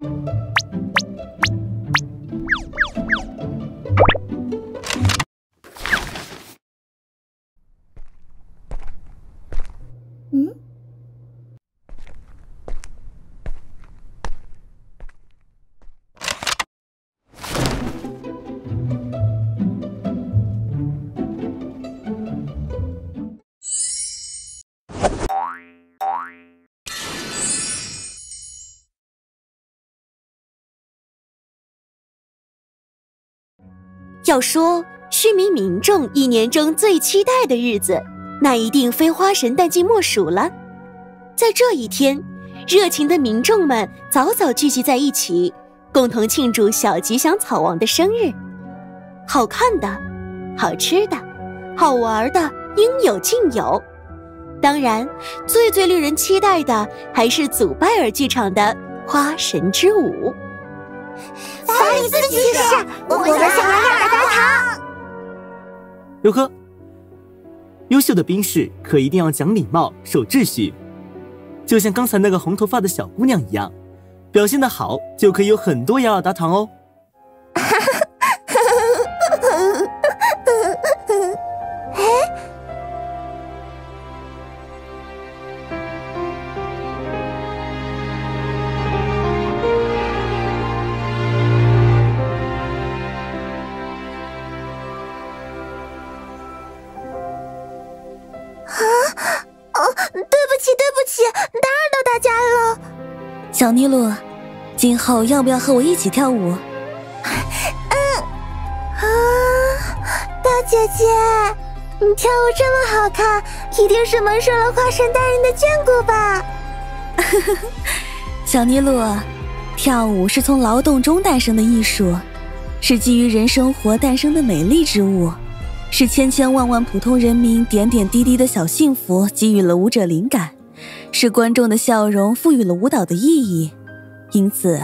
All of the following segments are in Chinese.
you. 要说虚民民众一年中最期待的日子，那一定非花神诞祭莫属了。在这一天，热情的民众们早早聚集在一起，共同庆祝小吉祥草王的生日。好看的、好吃的、好玩的，应有尽有。当然，最最令人期待的还是祖拜尔剧场的花神之舞。法里斯骑士，我们想要大达糖。哟呵，优秀的兵士可一定要讲礼貌、守秩序，就像刚才那个红头发的小姑娘一样，表现的好就可以有很多雅尔达糖哦。小 后要不要和我一起跳舞？嗯，啊，大姐姐，你跳舞这么好看，一定是蒙受了花神大人的眷顾吧？小尼鲁，跳舞是从劳动中诞生的艺术，是基于人生活诞生的美丽之物，是千千万万普通人民点点滴滴的小幸福给予了舞者灵感。是观众的笑容赋予了舞蹈的意义，因此，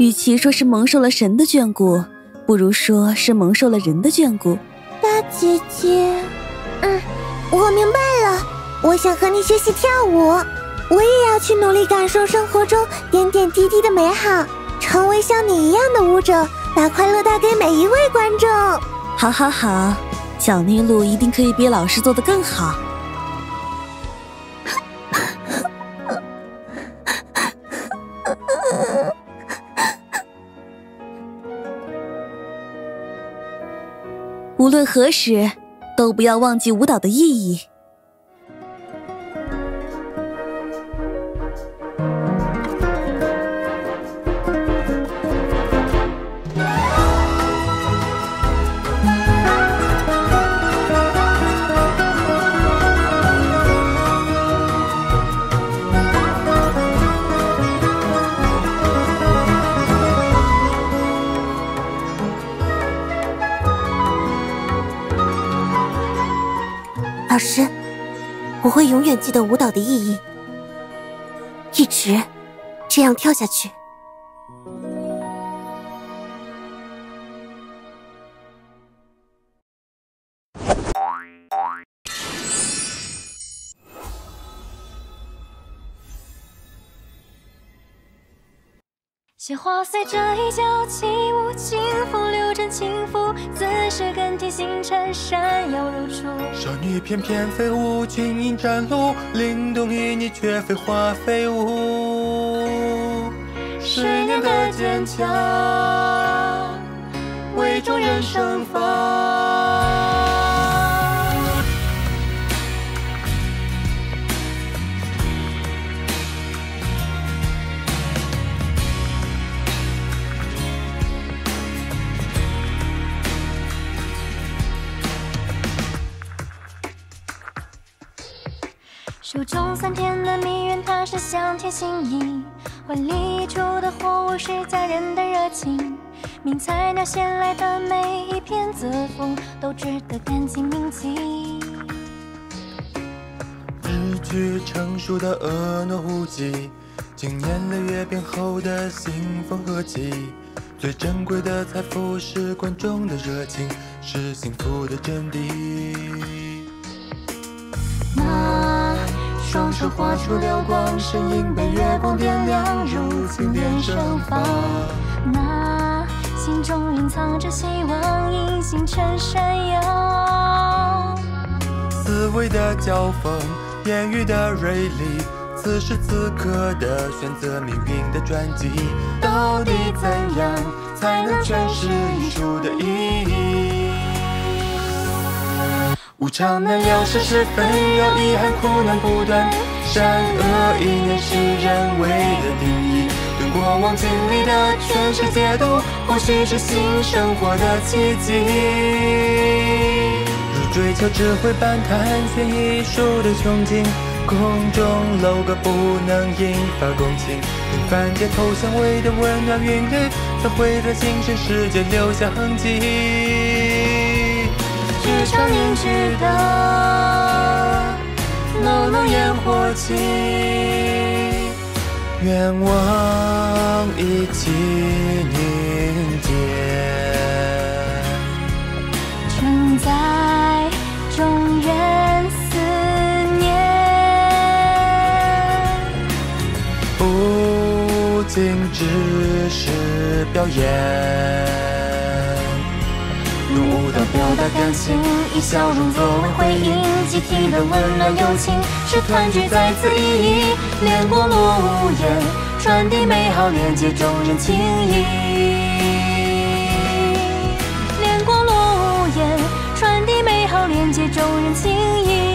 与其说是蒙受了神的眷顾，不如说是蒙受了人的眷顾。大姐姐，嗯，我明白了。我想和你学习跳舞，我也要去努力感受生活中点点滴滴的美好，成为像你一样的舞者，把快乐带给每一位观众。好，好，好，小妮露一定可以比老师做的更好。无论何时，都不要忘记舞蹈的意义。老师，我会永远记得舞蹈的意义，一直这样跳下去。雪花随着衣角起舞，轻风流转轻拂，此时更替星辰闪耀如初。少女翩翩飞舞，轻盈展露，灵动旖旎却非花飞舞。十年的坚强，为众人生发。手中三天的蜜源，它是香甜心意。怀里出的货物是家人的热情。名菜鸟衔来的每一片字符，都值得感激铭记。日趋成熟的婀娜无忌，经年累月变厚的信封和气。最珍贵的财富是观众的热情，是幸福的真谛。双手画出流光，身影被月光点亮，如今点盛放。那心中隐藏着希望，引星辰闪耀。思维的交锋，言语的锐利，此时此刻的选择，命运的转机，到底怎样才能诠释艺术的意义？无常难料，是是非有遗憾，苦难不断，善恶一念是人为的定义。对过往经历的诠释解读，或许是新生活的奇迹。如追求智慧般探寻艺术的穷尽，空中楼阁不能引发共情。平凡街头香味的温暖韵律，才会在精神世界留下痕迹。日常凝滞的浓浓烟火气，愿望一起凝结，承载众人思念。不仅只是表演。用舞蹈表达感情，以笑容作为回应，集体的温暖友情是团聚再次意义。连过落无言，传递美好，连接众人情谊。连过落无言，传递美好，连接众人情谊。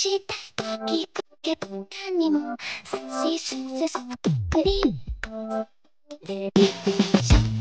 しした聞くけど何もさしすせそっくり。でしょ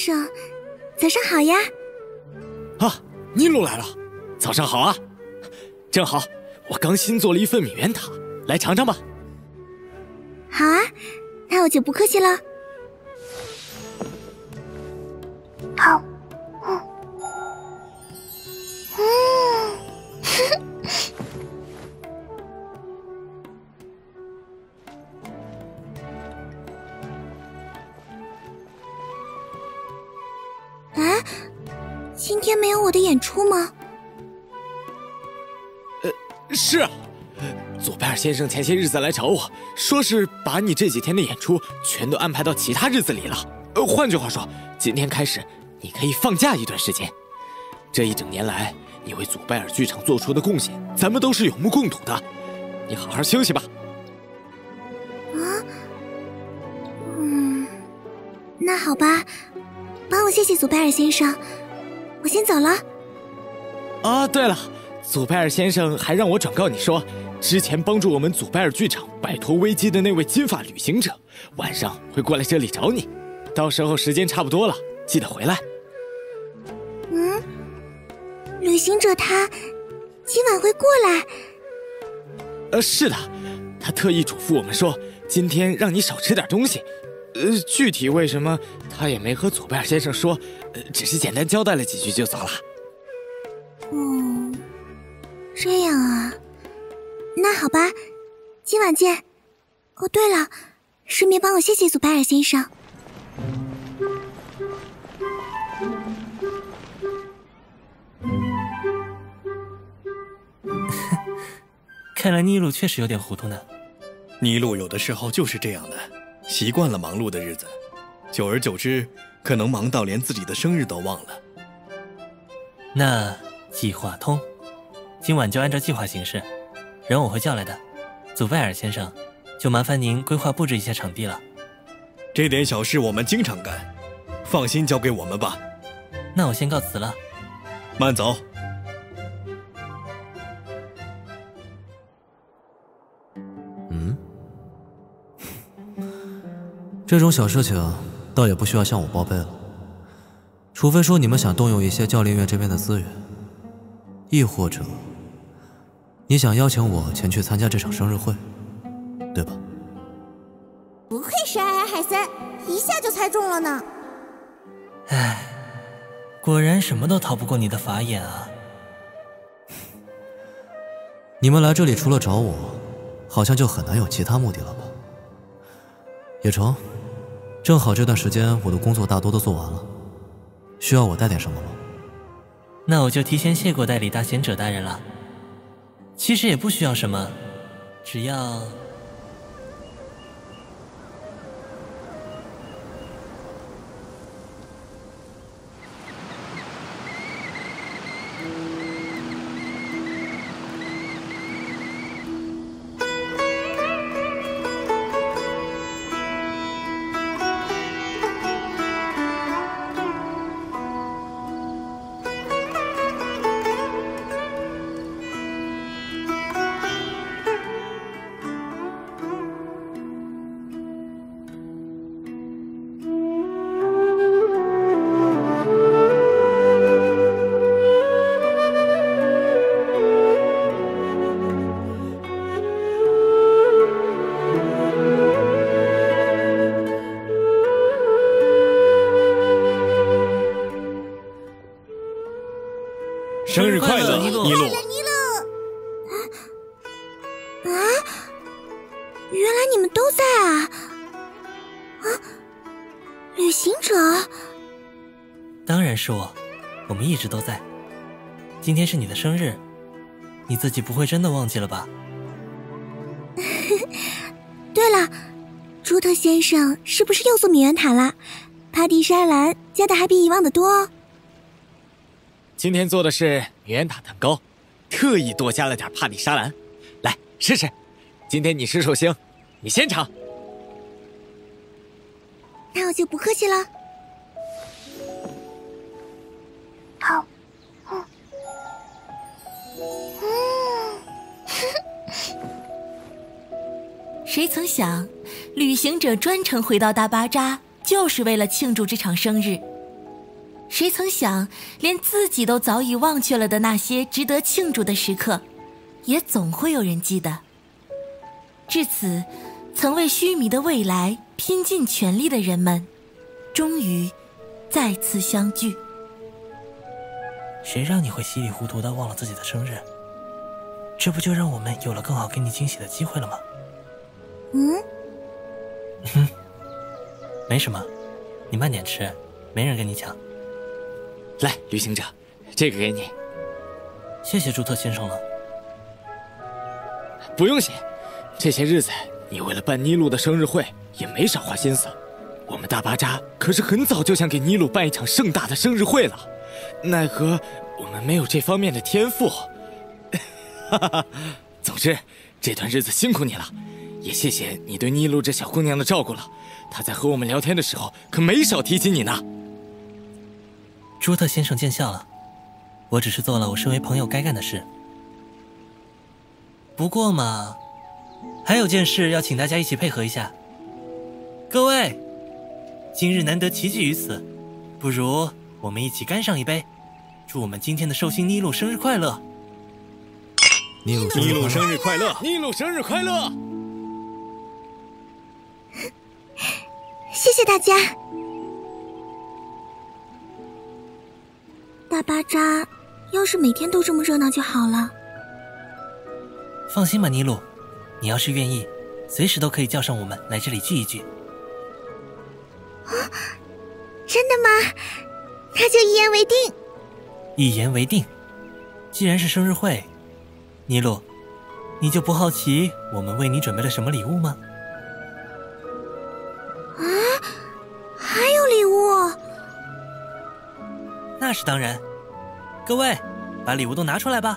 生，早上好呀！啊，尼禄来了，早上好啊！正好，我刚新做了一份米圆塔，来尝尝吧。好啊，那我就不客气了。好，嗯，嗯，先生前些日子来找我说是把你这几天的演出全都安排到其他日子里了。呃，换句话说，今天开始你可以放假一段时间。这一整年来，你为祖拜尔剧场做出的贡献，咱们都是有目共睹的。你好好休息吧。啊，嗯，那好吧，帮我谢谢祖拜尔先生，我先走了。啊，对了，祖拜尔先生还让我转告你说，之前帮助我们祖拜尔剧场摆脱危机的那位金发旅行者，晚上会过来这里找你。到时候时间差不多了，记得回来。嗯，旅行者他今晚会过来。呃，是的，他特意嘱咐我们说，今天让你少吃点东西。呃，具体为什么他也没和祖贝尔先生说，呃，只是简单交代了几句就走了。哦，这样啊，那好吧，今晚见。哦，对了，顺便帮我谢谢祖拜尔先生。看来尼禄确实有点糊涂呢。尼禄有的时候就是这样的，习惯了忙碌的日子，久而久之，可能忙到连自己的生日都忘了。那计划通，今晚就按照计划行事，人我会叫来的。祖拜尔先生，就麻烦您规划布置一下场地了。这点小事我们经常干，放心交给我们吧。那我先告辞了。慢走。嗯，这种小事情倒也不需要向我报备了，除非说你们想动用一些教练院这边的资源，亦或者你想邀请我前去参加这场生日会，对吧？不愧是艾尔海森，一下就猜中了呢。唉，果然什么都逃不过你的法眼啊！你们来这里除了找我，好像就很难有其他目的了吧？也成，正好这段时间我的工作大多都做完了，需要我带点什么吗？那我就提前谢过代理大贤者大人了。其实也不需要什么，只要……生日快乐，尼禄尼禄！啊，原来你们都在啊！啊，旅行者，当然是我，我们一直都在。今天是你的生日，你自己不会真的忘记了吧？对了，朱特先生是不是又送米圆塔了？帕蒂莎兰加的还比以往的多哦。今天做的是圆塔蛋糕，特意多加了点帕蒂沙兰。来试试，今天你是寿星，你先尝。那我就不客气了。好，嗯，谁曾想，旅行者专程回到大巴扎，就是为了庆祝这场生日。谁曾想，连自己都早已忘却了的那些值得庆祝的时刻，也总会有人记得。至此，曾为须弥的未来拼尽全力的人们，终于再次相聚。谁让你会稀里糊涂的忘了自己的生日？这不就让我们有了更好给你惊喜的机会了吗？嗯，哼，没什么，你慢点吃，没人跟你抢。来，旅行者，这个给你。谢谢朱特先生了。不用谢，这些日子你为了办尼禄的生日会也没少花心思。我们大巴扎可是很早就想给尼禄办一场盛大的生日会了，奈何我们没有这方面的天赋。哈哈，总之这段日子辛苦你了，也谢谢你对尼禄这小姑娘的照顾了。她在和我们聊天的时候可没少提起你呢。朱特先生见笑了，我只是做了我身为朋友该干的事。不过嘛，还有件事要请大家一起配合一下。各位，今日难得齐聚于此，不如我们一起干上一杯，祝我们今天的寿星妮露生日快乐！尼禄尼禄生日快乐！妮露生日快乐！谢谢大家。大巴扎，要是每天都这么热闹就好了。放心吧，尼鲁，你要是愿意，随时都可以叫上我们来这里聚一聚。啊，真的吗？那就一言为定。一言为定。既然是生日会，尼鲁，你就不好奇我们为你准备了什么礼物吗？那是当然。各位，把礼物都拿出来吧。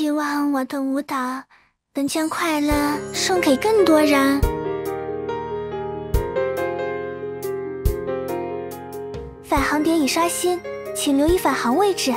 希望我的舞蹈能将快乐送给更多人。返航点已刷新，请留意返航位置。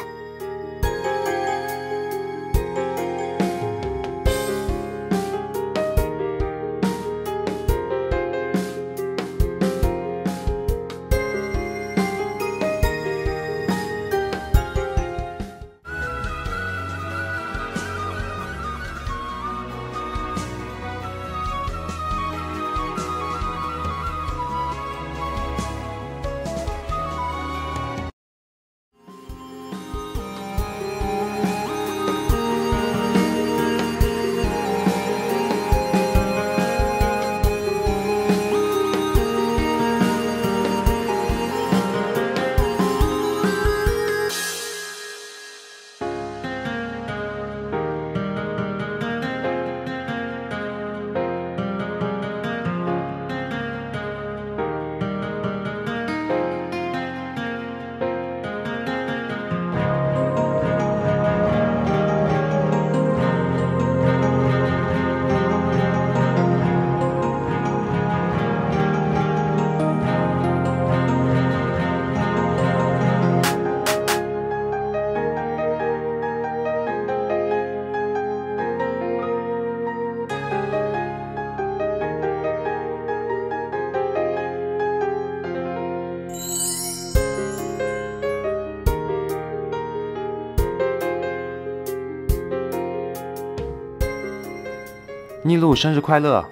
尼禄生日快乐！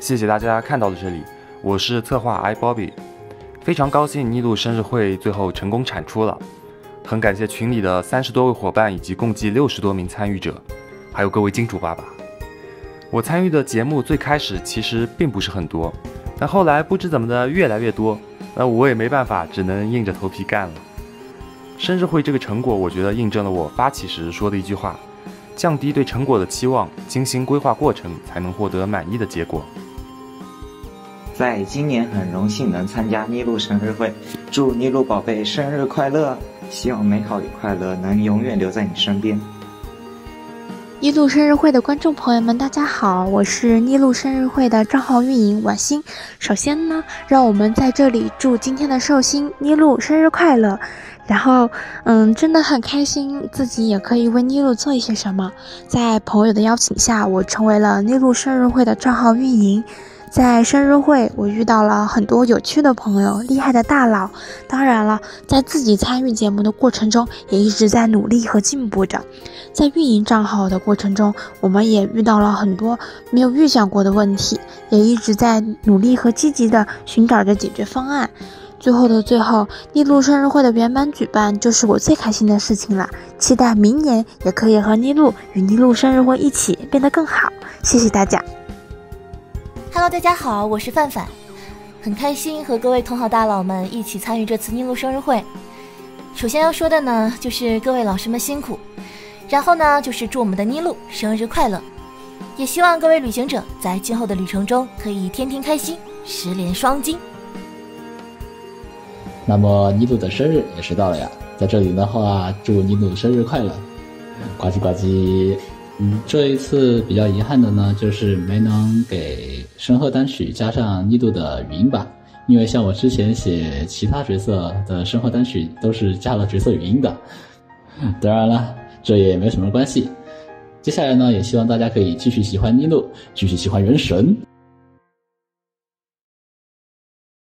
谢谢大家看到了这里，我是策划 i Bobby，非常高兴尼禄生日会最后成功产出了，很感谢群里的三十多位伙伴以及共计六十多名参与者，还有各位金主爸爸。我参与的节目最开始其实并不是很多，但后来不知怎么的越来越多，那我也没办法，只能硬着头皮干了。生日会这个成果，我觉得印证了我发起时说的一句话。降低对成果的期望，精心规划过程，才能获得满意的结果。在今年很荣幸能参加妮露生日会，祝妮露宝贝生日快乐！希望美好与快乐能永远留在你身边。妮露生日会的观众朋友们，大家好，我是妮露生日会的账号运营婉欣。首先呢，让我们在这里祝今天的寿星妮露生日快乐。然后，嗯，真的很开心，自己也可以为妮露做一些什么。在朋友的邀请下，我成为了妮露生日会的账号运营。在生日会，我遇到了很多有趣的朋友，厉害的大佬。当然了，在自己参与节目的过程中，也一直在努力和进步着。在运营账号的过程中，我们也遇到了很多没有预想过的问题，也一直在努力和积极的寻找着解决方案。最后的最后，妮露生日会的圆满举办就是我最开心的事情了。期待明年也可以和妮露与妮露生日会一起变得更好。谢谢大家。Hello，大家好，我是范范，很开心和各位同好大佬们一起参与这次妮露生日会。首先要说的呢，就是各位老师们辛苦，然后呢，就是祝我们的妮露生日快乐，也希望各位旅行者在今后的旅程中可以天天开心，十连双金。那么妮露的生日也是到了呀，在这里的话，祝妮露生日快乐，呱唧呱唧。嗯，这一次比较遗憾的呢，就是没能给声贺单曲加上妮露的语音版，因为像我之前写其他角色的声贺单曲都是加了角色语音的。当然了，这也没什么关系。接下来呢，也希望大家可以继续喜欢妮露，继续喜欢原神。